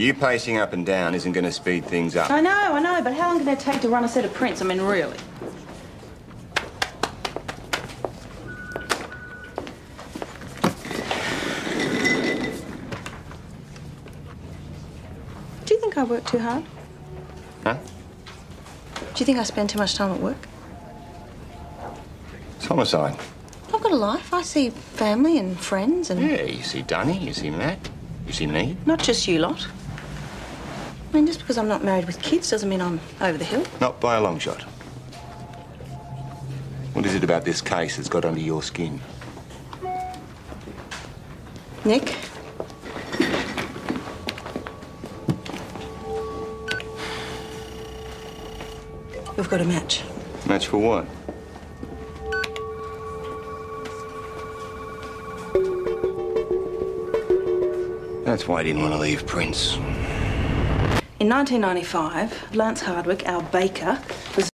You pacing up and down isn't going to speed things up. I know, I know, but how long can it take to run a set of prints? I mean, really? Do you think I work too hard? Huh? Do you think I spend too much time at work? It's homicide. Got a life. I see family and friends and Yeah, you see Dunny, you see Matt, you see me. not just you lot. I mean, just because I'm not married with kids doesn't mean I'm over the hill. Not by a long shot. What is it about this case that's got under your skin? Nick? We've got a match. Match for what? That's why I didn't want to leave prints. In 1995, Lance Hardwick, our baker, was